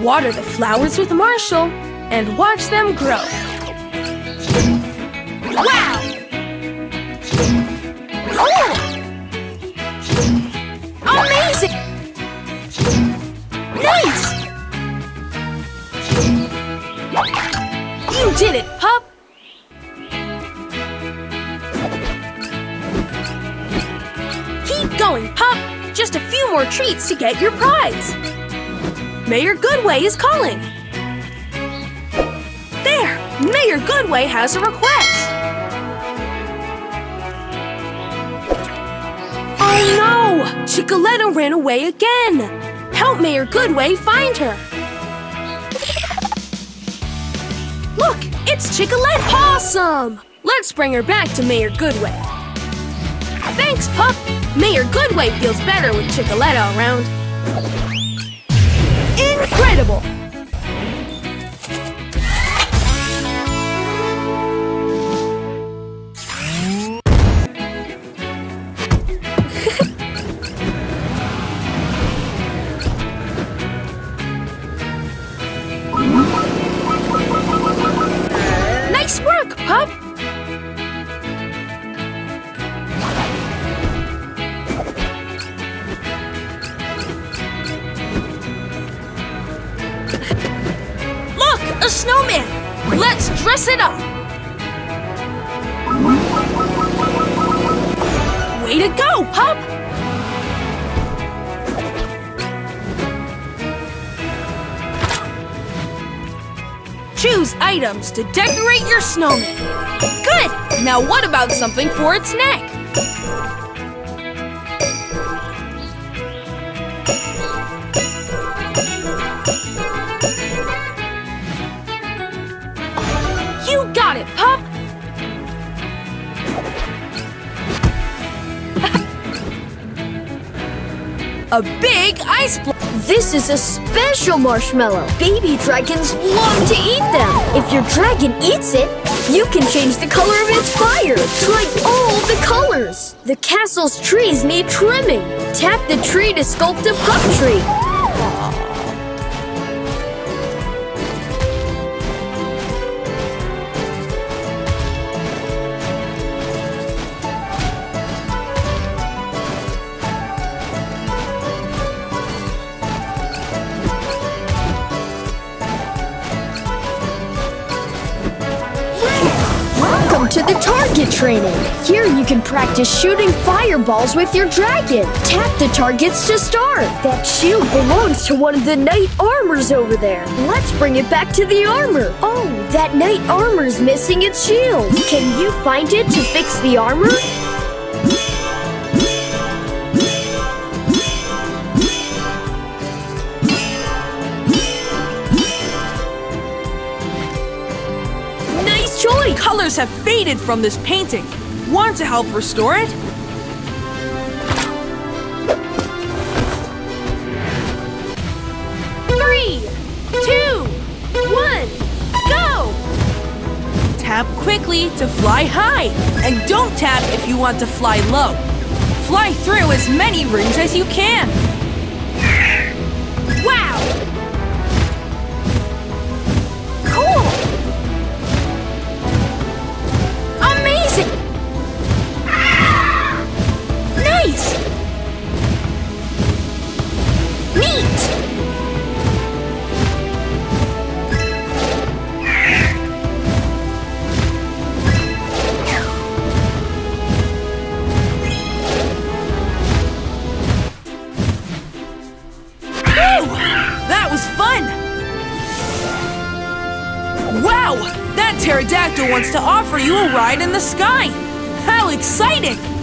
Water the flowers with Marshall and watch them grow. Wow! Cool! Amazing! Nice! You did it, pup! Keep going, pup! Just a few more treats to get your prize! Mayor Goodway is calling! There! Mayor Goodway has a request! Oh no! Chickaletta ran away again! Help Mayor Goodway find her! Look! It's Chickaletta! Awesome! Let's bring her back to Mayor Goodway. Thanks, Pup! Mayor Goodway feels better with Chickaletta around. Incredible! Snowman! Let's dress it up! Way to go, pup! Choose items to decorate your snowman. Good! Now what about something for its neck? Got it, pup! a big ice block. This is a special marshmallow. Baby dragons love to eat them. If your dragon eats it, you can change the color of its fire. Try all the colors. The castle's trees need trimming. Tap the tree to sculpt a pup tree. To the target training. Here you can practice shooting fireballs with your dragon. Tap the targets to start. That shield belongs to one of the knight armors over there. Let's bring it back to the armor. Oh, that knight armor's missing its shield. Can you find it to fix the armor? Choice! Colors have faded from this painting. Want to help restore it? Three, two, one, go! Tap quickly to fly high, and don't tap if you want to fly low. Fly through as many rooms as you can. Wow! That pterodactyl wants to offer you a ride in the sky! How exciting!